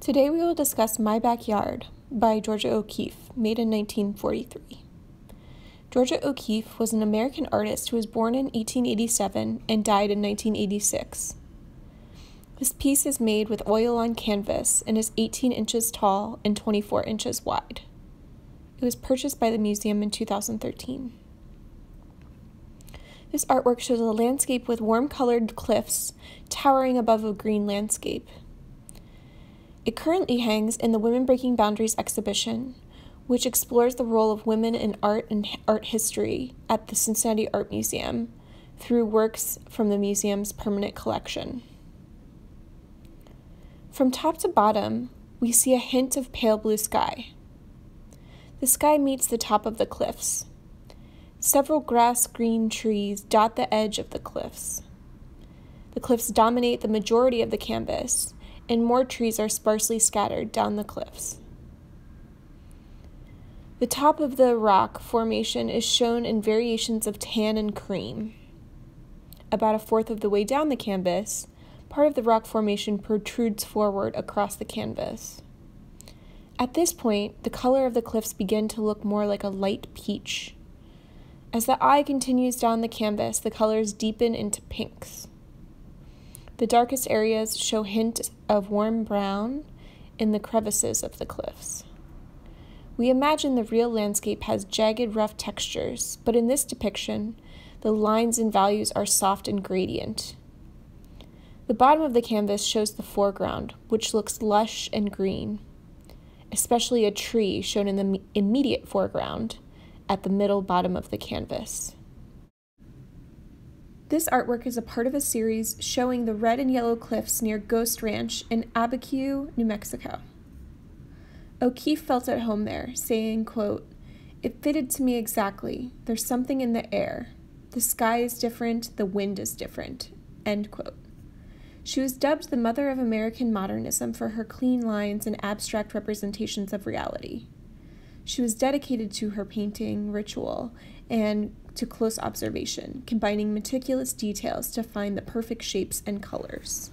Today we will discuss My Backyard by Georgia O'Keeffe, made in 1943. Georgia O'Keeffe was an American artist who was born in 1887 and died in 1986. This piece is made with oil on canvas and is 18 inches tall and 24 inches wide. It was purchased by the museum in 2013. This artwork shows a landscape with warm colored cliffs towering above a green landscape. It currently hangs in the Women Breaking Boundaries exhibition, which explores the role of women in art and art history at the Cincinnati Art Museum through works from the museum's permanent collection. From top to bottom, we see a hint of pale blue sky. The sky meets the top of the cliffs. Several grass green trees dot the edge of the cliffs. The cliffs dominate the majority of the canvas, and more trees are sparsely scattered down the cliffs. The top of the rock formation is shown in variations of tan and cream. About a fourth of the way down the canvas, part of the rock formation protrudes forward across the canvas. At this point, the color of the cliffs begin to look more like a light peach. As the eye continues down the canvas, the colors deepen into pinks. The darkest areas show hints of warm brown in the crevices of the cliffs. We imagine the real landscape has jagged, rough textures, but in this depiction, the lines and values are soft and gradient. The bottom of the canvas shows the foreground, which looks lush and green, especially a tree shown in the immediate foreground at the middle bottom of the canvas. This artwork is a part of a series showing the red and yellow cliffs near Ghost Ranch in Abiquiu, New Mexico. O'Keeffe felt at home there, saying, quote, It fitted to me exactly. There's something in the air. The sky is different, the wind is different. End quote. She was dubbed the mother of American modernism for her clean lines and abstract representations of reality. She was dedicated to her painting ritual and to close observation, combining meticulous details to find the perfect shapes and colors.